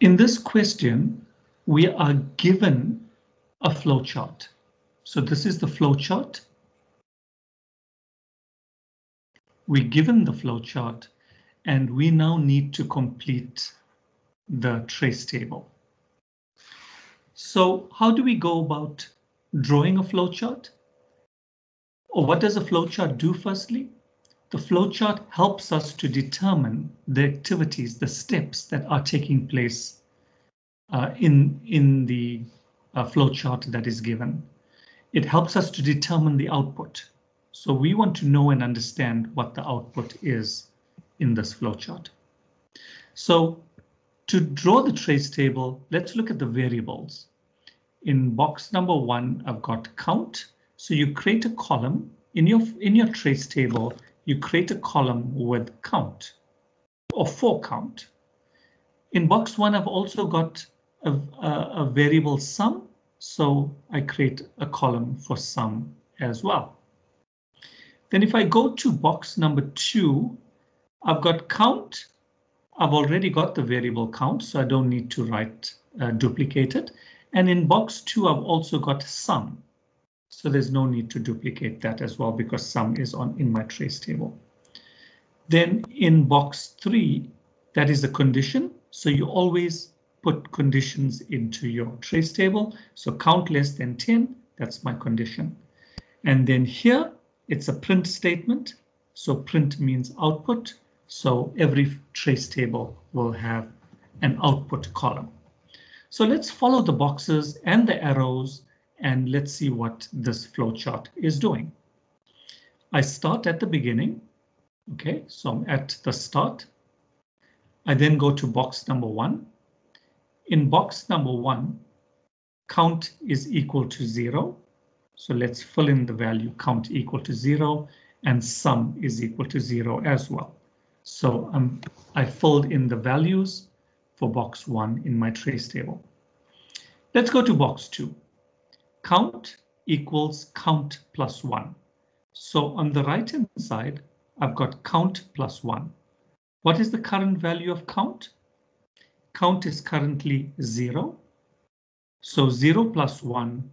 In this question, we are given a flowchart. So this is the flowchart. We're given the flowchart and we now need to complete the trace table. So how do we go about drawing a flowchart? Or what does a flowchart do firstly? The flowchart helps us to determine the activities, the steps that are taking place uh, in, in the uh, flowchart that is given. It helps us to determine the output. So we want to know and understand what the output is in this flowchart. So to draw the trace table, let's look at the variables. In box number one, I've got count. So you create a column in your in your trace table you create a column with count or for count. In box one, I've also got a, a, a variable sum, so I create a column for sum as well. Then if I go to box number two, I've got count. I've already got the variable count, so I don't need to write uh, duplicate it. And in box two, I've also got sum. So there's no need to duplicate that as well because sum is on in my trace table. Then in box three, that is a condition. So you always put conditions into your trace table. So count less than 10, that's my condition. And then here it's a print statement. So print means output. So every trace table will have an output column. So let's follow the boxes and the arrows and let's see what this flowchart is doing. I start at the beginning. OK, so I'm at the start. I then go to box number one. In box number one, count is equal to zero. So let's fill in the value count equal to zero and sum is equal to zero as well. So um, I filled in the values for box one in my trace table. Let's go to box two count equals count plus one. So on the right hand side, I've got count plus one. What is the current value of count? Count is currently zero. So zero plus one,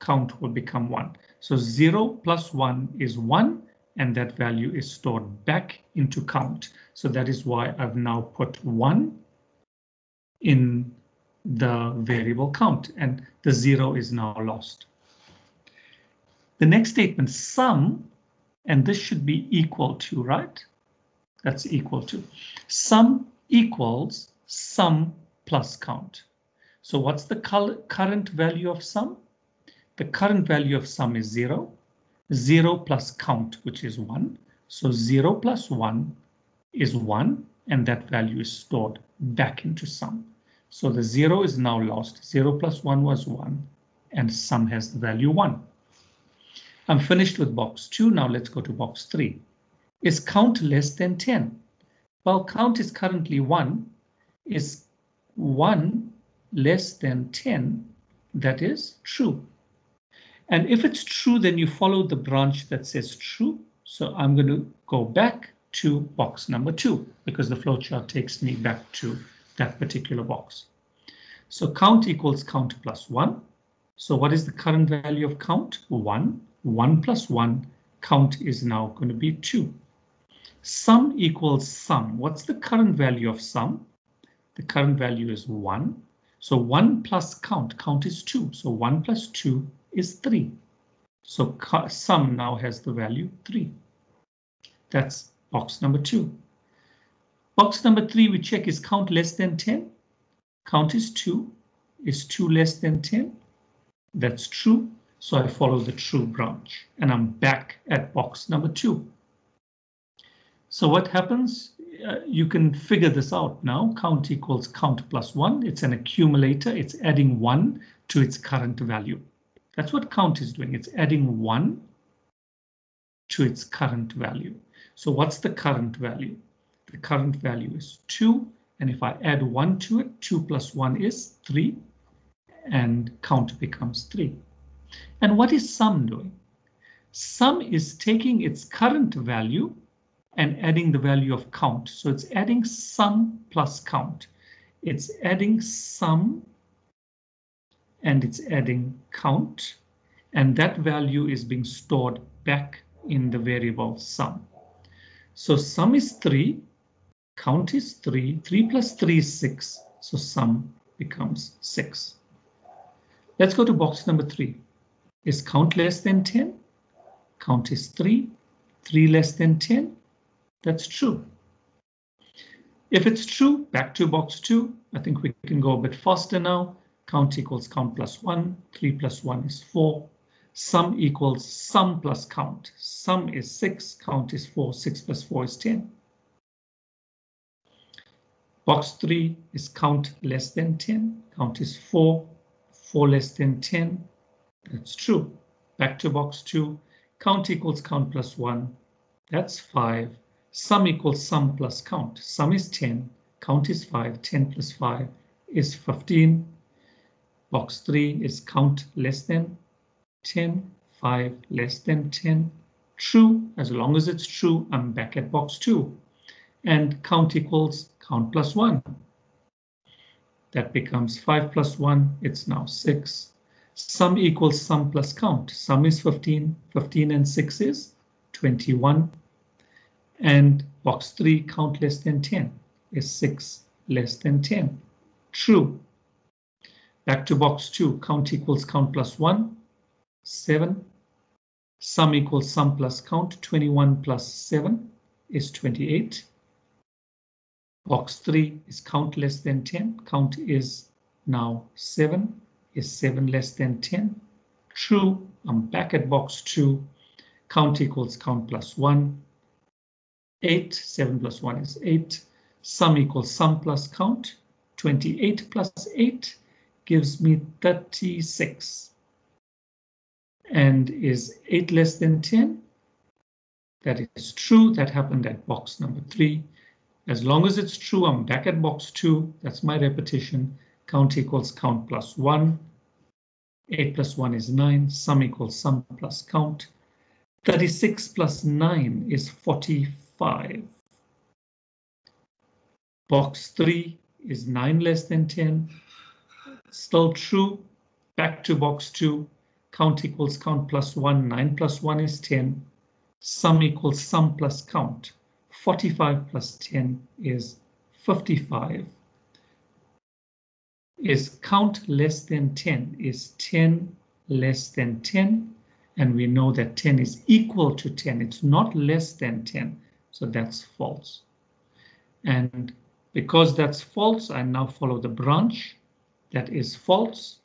count will become one. So zero plus one is one, and that value is stored back into count. So that is why I've now put one in the variable count and the zero is now lost. The next statement sum and this should be equal to right. That's equal to sum equals sum plus count. So what's the current value of sum? The current value of sum is zero. Zero plus count, which is one. So zero plus one is one, and that value is stored back into sum. So the 0 is now lost. 0 plus 1 was 1 and sum has the value 1. I'm finished with box 2. Now let's go to box 3. Is count less than 10? Well, count is currently 1. Is 1 less than 10? That is true. And if it's true, then you follow the branch that says true. So I'm going to go back to box number 2 because the flowchart takes me back to that particular box. So count equals count plus 1. So what is the current value of count? 1. 1 plus 1. Count is now going to be 2. Sum equals sum. What's the current value of sum? The current value is 1. So 1 plus count. Count is 2. So 1 plus 2 is 3. So sum now has the value 3. That's box number 2. Box number three, we check is count less than 10. Count is 2. Is 2 less than 10? That's true. So I follow the true branch and I'm back at box number 2. So what happens? Uh, you can figure this out now. Count equals count plus 1. It's an accumulator. It's adding 1 to its current value. That's what count is doing. It's adding 1 to its current value. So what's the current value? The current value is 2. And if I add 1 to it, 2 plus 1 is 3. And count becomes 3. And what is sum doing? Sum is taking its current value and adding the value of count. So it's adding sum plus count. it's adding sum and it's adding count and that value is being stored back in the variable sum. So sum is 3, count is 3, 3 plus 3 is 6, so sum becomes 6. Let's go to box number 3. Is count less than 10? Count is 3, 3 less than 10. That's true. If it's true, back to box 2. I think we can go a bit faster now. Count equals count plus 1, 3 plus 1 is 4, sum equals sum plus count. Sum is 6, count is 4, 6 plus 4 is 10. Box 3 is count less than 10, count is 4, 4 less than 10. That's true. Back to box 2, count equals count plus 1. That's 5. Sum equals sum plus count. Sum is 10, count is 5, 10 plus 5 is 15. Box 3 is count less than 10, 5 less than 10. True, as long as it's true, I'm back at box 2. And count equals count plus 1. That becomes 5 plus 1, it's now 6. Sum equals sum plus count. Sum is 15, 15 and 6 is 21. And box 3, count less than 10, is 6 less than 10. True. Back to box 2, count equals count plus 1. 7. Sum equals sum plus count. 21 plus 7 is 28. Box 3 is count less than 10. Count is now 7. Is 7 less than 10? True. I'm back at box 2. Count equals count plus 1. 8. 7 plus 1 is 8. Sum equals sum plus count. 28 plus 8 gives me 36 and is 8 less than 10? That is true. That happened at box number 3. As long as it's true, I'm back at box 2. That's my repetition. Count equals count plus 1. 8 plus 1 is 9. Sum equals sum plus count. 36 plus 9 is 45. Box 3 is 9 less than 10. Still true. Back to box 2 count equals count plus 1, 9 plus 1 is 10, sum equals sum plus count. 45 plus 10 is 55. Is count less than 10? Is 10 less than 10? And we know that 10 is equal to 10. It's not less than 10. So that's false. And because that's false, I now follow the branch. That is false.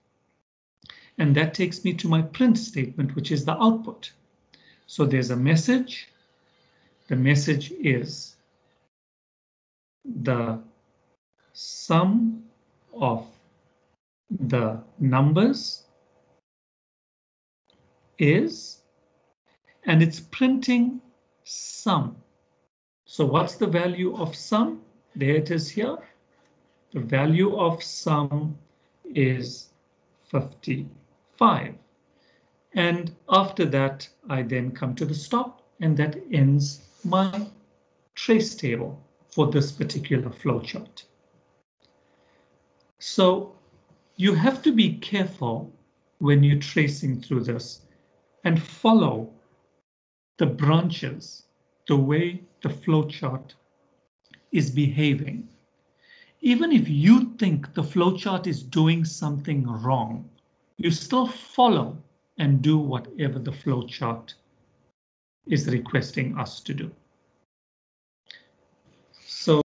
And that takes me to my print statement, which is the output. So there's a message. The message is the sum of the numbers is, and it's printing sum. So what's the value of sum? There it is here. The value of sum is 55. And after that, I then come to the stop and that ends my trace table for this particular flowchart. So you have to be careful when you're tracing through this and follow the branches, the way the flowchart is behaving. Even if you think the flowchart is doing something wrong, you still follow and do whatever the flowchart is requesting us to do.